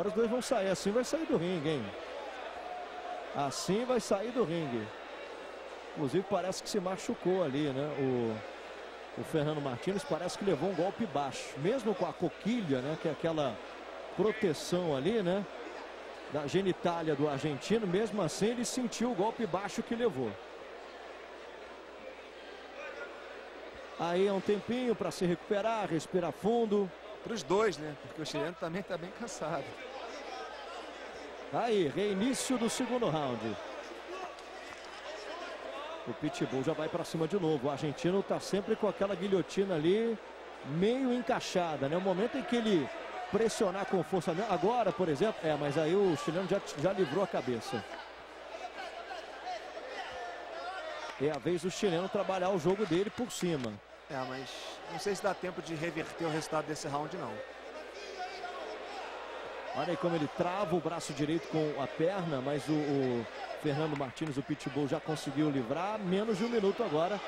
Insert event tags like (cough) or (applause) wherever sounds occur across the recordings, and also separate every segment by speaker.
Speaker 1: agora os dois vão sair. Assim vai sair do ringue, hein? Assim vai sair do ringue. Inclusive parece que se machucou ali, né? O, o Fernando Martins parece que levou um golpe baixo. Mesmo com a coquilha, né? Que é aquela proteção ali, né? Da genitália do argentino. Mesmo assim ele sentiu o golpe baixo que levou. Aí é um tempinho para se recuperar, respirar fundo.
Speaker 2: Para os dois, né? Porque o chileno também está bem cansado.
Speaker 1: Aí, reinício do segundo round. O Pitbull já vai para cima de novo. O argentino está sempre com aquela guilhotina ali, meio encaixada, né? O momento em que ele pressionar com força. Agora, por exemplo, é, mas aí o chileno já, já livrou a cabeça. É a vez do chileno trabalhar o jogo dele por cima.
Speaker 2: É, mas não sei se dá tempo de reverter o resultado desse round, não.
Speaker 1: Olha aí como ele trava o braço direito com a perna, mas o, o Fernando Martins, o Pitbull, já conseguiu livrar. Menos de um minuto agora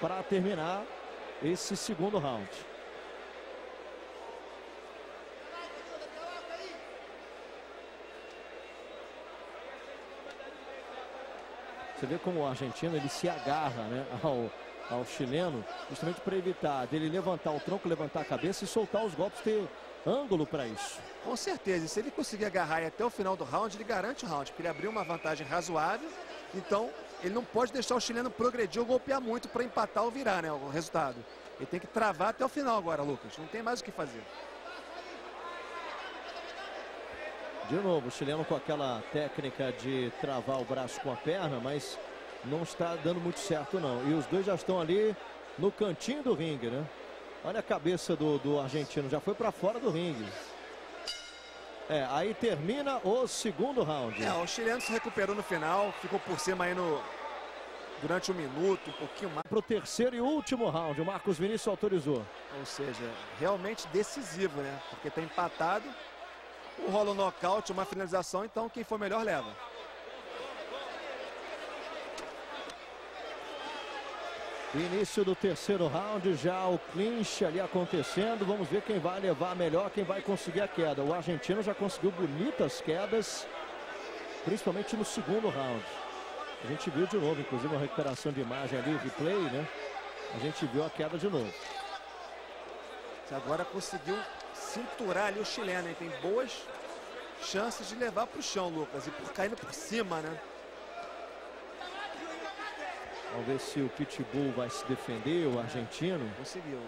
Speaker 1: para terminar esse segundo round. Você vê como o argentino ele se agarra né, ao, ao chileno, justamente para evitar dele levantar o tronco, levantar a cabeça e soltar os golpes, ter ângulo para isso.
Speaker 2: Com certeza, se ele conseguir agarrar até o final do round, ele garante o round, porque ele abriu uma vantagem razoável, então ele não pode deixar o chileno progredir ou golpear muito para empatar ou virar né, o resultado. Ele tem que travar até o final agora, Lucas, não tem mais o que fazer.
Speaker 1: De novo, o chileno com aquela técnica de travar o braço com a perna, mas não está dando muito certo não. E os dois já estão ali no cantinho do ringue, né? Olha a cabeça do, do argentino, já foi para fora do ringue. É, aí termina o segundo round.
Speaker 2: É, o chileno se recuperou no final, ficou por cima aí no durante um minuto, um pouquinho mais.
Speaker 1: Para o terceiro e último round, o Marcos Vinícius autorizou.
Speaker 2: Ou seja, realmente decisivo, né? Porque está empatado, rola um nocaute, uma finalização, então quem for melhor leva.
Speaker 1: Início do terceiro round, já o clinch ali acontecendo. Vamos ver quem vai levar melhor, quem vai conseguir a queda. O argentino já conseguiu bonitas quedas, principalmente no segundo round. A gente viu de novo, inclusive, uma recuperação de imagem ali, replay, né? A gente viu a queda de novo.
Speaker 2: Agora conseguiu cinturar ali o chileno, hein? Tem boas chances de levar para o chão, Lucas. E por caindo por cima, né?
Speaker 1: Vamos ver se o Pitbull vai se defender, o argentino.
Speaker 2: Conseguiu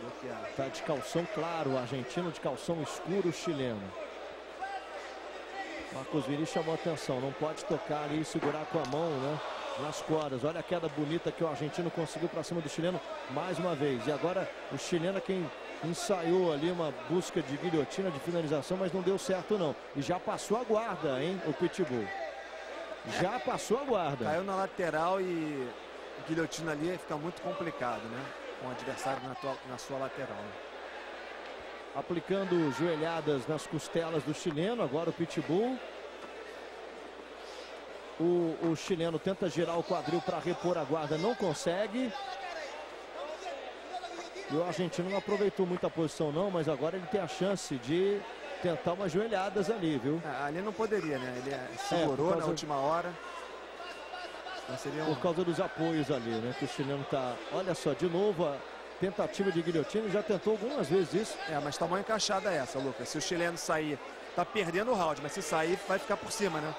Speaker 2: bloquear.
Speaker 1: Tá de calção claro, o argentino de calção escuro, o chileno. Marcos Vini chamou atenção, não pode tocar ali e segurar com a mão, né? Nas cordas. Olha a queda bonita que o argentino conseguiu para cima do chileno mais uma vez. E agora o chileno é quem ensaiou ali uma busca de guilhotina, de finalização, mas não deu certo não. E já passou a guarda, hein, o Pitbull. Já passou a guarda.
Speaker 2: Caiu na lateral e guilhotina ali fica muito complicado, né? Com o adversário na, tua, na sua lateral. Né?
Speaker 1: Aplicando joelhadas nas costelas do chileno, agora o Pitbull. O, o chileno tenta girar o quadril para repor a guarda, não consegue. E o argentino não aproveitou muita posição não, mas agora ele tem a chance de tentar umas joelhadas ali, viu?
Speaker 2: É, ali não poderia, né? Ele é, segurou é, na última hora.
Speaker 1: Por causa dos apoios ali, né? Que o chileno tá... Olha só, de novo a tentativa de guilhotina. Já tentou algumas vezes isso.
Speaker 2: É, mas tá mal encaixada essa, Lucas. Se o chileno sair, tá perdendo o round. Mas se sair, vai ficar por cima, né?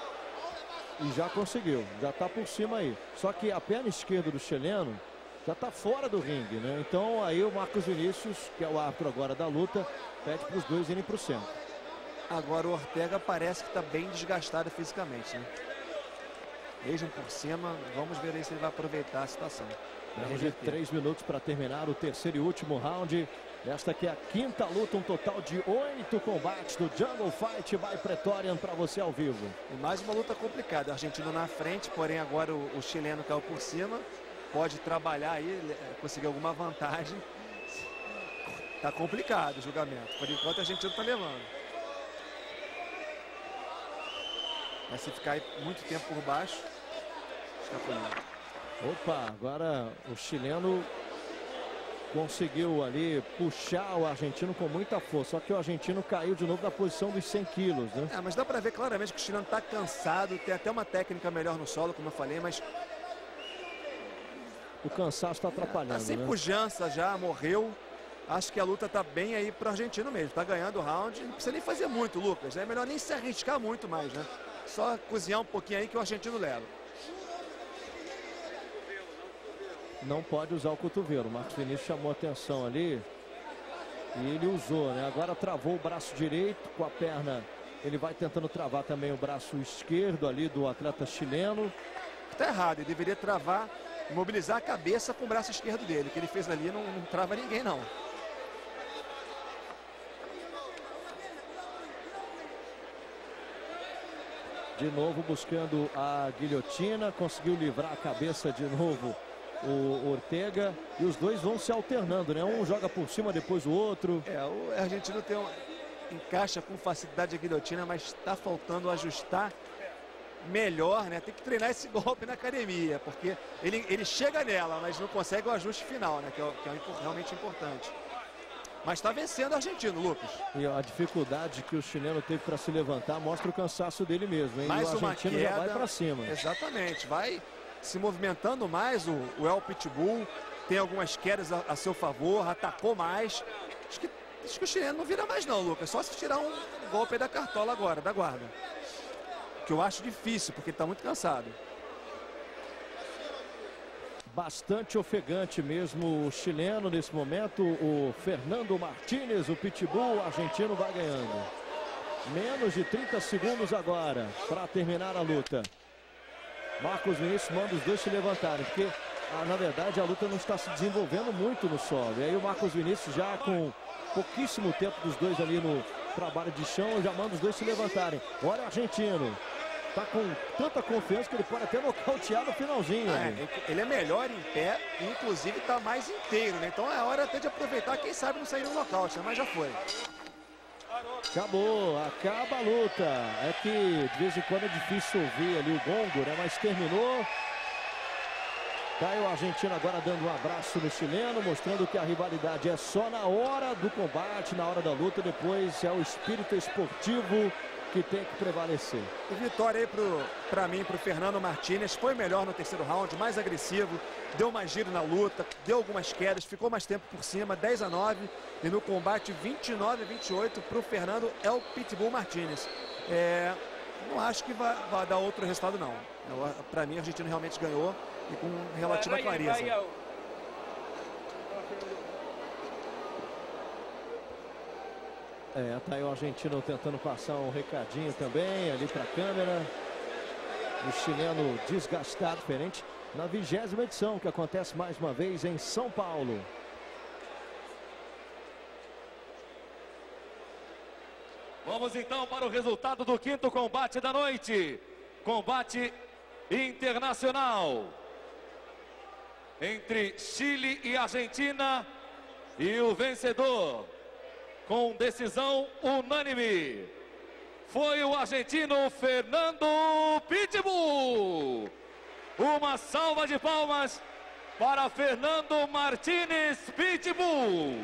Speaker 1: E já conseguiu. Já tá por cima aí. Só que a perna esquerda do chileno já está fora do ringue, né? Então aí o Marcos Vinícius, que é o árbitro agora da luta, pede para os dois irem para o centro.
Speaker 2: Agora o Ortega parece que está bem desgastado fisicamente, né? Mesmo por cima, vamos ver aí se ele vai aproveitar a situação.
Speaker 1: Temos de três minutos para terminar o terceiro e último round. Esta aqui é a quinta luta, um total de oito combates do Jungle Fight by Pretorian para você ao vivo.
Speaker 2: E mais uma luta complicada, o argentino na frente, porém agora o, o chileno caiu por cima. Pode trabalhar aí, conseguir alguma vantagem. (laughs) Tá complicado o julgamento. Por enquanto a gente não tá levando. Mas se ficar muito tempo por baixo.
Speaker 1: Opa, agora o chileno conseguiu ali puxar o argentino com muita força. Só que o argentino caiu de novo na posição dos 100 quilos, né?
Speaker 2: É, mas dá para ver claramente que o chileno está cansado, tem até uma técnica melhor no solo, como eu falei, mas...
Speaker 1: O cansaço está atrapalhando,
Speaker 2: Está sem
Speaker 1: né?
Speaker 2: pujança já, morreu. Acho que a luta está bem aí para o argentino mesmo. Está ganhando o round, não precisa nem fazer muito, Lucas. É melhor nem se arriscar muito mais, né? Só cozinhar um pouquinho aí que o argentino leva.
Speaker 1: Não pode usar o cotovelo. O Marcos Vinícius chamou atenção ali e ele usou, né? Agora travou o braço direito com a perna. Ele vai tentando travar também o braço esquerdo ali do atleta chileno.
Speaker 2: Está errado, ele deveria travar, mobilizar a cabeça com o braço esquerdo dele. O que ele fez ali não, não trava ninguém, não.
Speaker 1: De novo buscando a guilhotina, conseguiu livrar a cabeça de novo o Ortega e os dois vão se alternando, né? Um joga por cima, depois o outro.
Speaker 2: É, o argentino tem um, encaixa com facilidade a guilhotina, mas está faltando ajustar melhor, né? Tem que treinar esse (laughs) golpe na academia, porque ele, ele chega nela, mas não consegue o ajuste final, né? Que é, que é realmente importante. Mas está vencendo o argentino, Lucas.
Speaker 1: E a dificuldade que o chileno teve para se levantar mostra o cansaço dele mesmo, hein?
Speaker 2: Mais
Speaker 1: e o argentino já vai para cima.
Speaker 2: Exatamente, vai se movimentando mais o, o El Pitbull, tem algumas quedas a, a, seu favor, atacou mais. Acho que, acho que o chileno não vira mais não, Lucas, só se tirar um golpe da cartola agora, da guarda. Que eu acho difícil, porque ele está muito cansado.
Speaker 1: Bastante ofegante mesmo o chileno nesse momento. O Fernando Martinez, o Pitbull, argentino vai ganhando. Menos de 30 segundos agora para terminar a luta. Marcos Vinícius manda os dois se levantarem, porque ah, na verdade a luta não está se desenvolvendo muito no solo. E aí o Marcos Vinícius já com pouquíssimo tempo dos dois ali no trabalho de chão, já manda os dois se levantarem. Olha o argentino. Está com tanta confiança que ele pode até nocautear no finalzinho.
Speaker 2: É, ele é melhor em pé, inclusive está mais inteiro, né? Então é hora até de aproveitar, quem sabe não sair no nocaute, né? mas já foi.
Speaker 1: Acabou, acaba a luta. É que de vez em quando é difícil ouvir ali o gongo, né? Mas terminou. Caiu o argentino agora dando um abraço no chileno, mostrando que a rivalidade é só na hora do combate, na hora da luta. Depois é o espírito esportivo que tem que prevalecer.
Speaker 2: E vitória aí para mim, para o Fernando Martinez. Foi melhor no terceiro round, mais agressivo, deu mais giro na luta, deu algumas quedas, ficou mais tempo por cima, 10 a 9. E no combate 29 a 28 para o Fernando é o Pitbull Martinez. É, não acho que vai, vai dar outro resultado, não. Para mim, o argentino realmente ganhou e com relativa clareza.
Speaker 1: É, tá aí o argentino tentando passar um recadinho também ali para a câmera. O chileno desgastado, diferente, na vigésima edição, que acontece mais uma vez em São Paulo.
Speaker 3: Vamos então para o resultado do quinto combate da noite. Combate internacional entre Chile e Argentina. E o vencedor com decisão unânime. Foi o argentino Fernando Pitbull. Uma salva de palmas para Fernando Martinez Pitbull.